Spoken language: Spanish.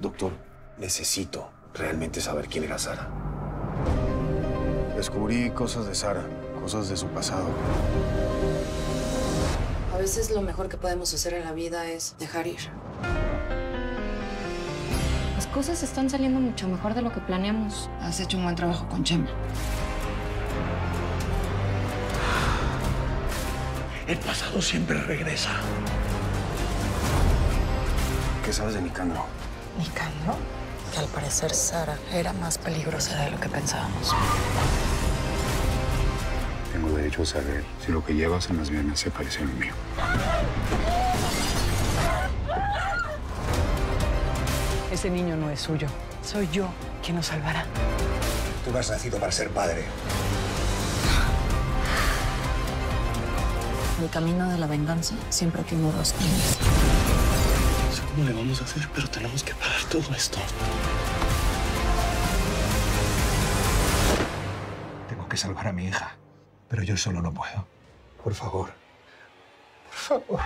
Doctor, necesito realmente saber quién era Sara. Descubrí cosas de Sara, cosas de su pasado. A veces lo mejor que podemos hacer en la vida es dejar ir. Las cosas están saliendo mucho mejor de lo que planeamos. Has hecho un buen trabajo con Chema. El pasado siempre regresa. ¿Qué sabes de Nicandro? Nicandro, que al parecer Sara era más peligrosa de lo que pensábamos. Tengo derecho a saber si lo que llevas en las venas se parece a lo mío. Ese niño no es suyo. Soy yo quien nos salvará. Tú no has nacido para ser padre. El camino de la venganza siempre tiene dos caminos. Cómo le vamos a hacer, pero tenemos que parar todo esto. Tengo que salvar a mi hija, pero yo solo no puedo. Por favor. Por favor.